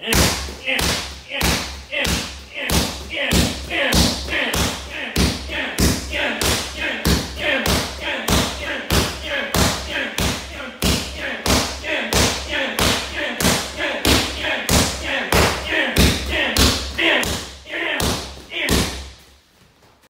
Yeah.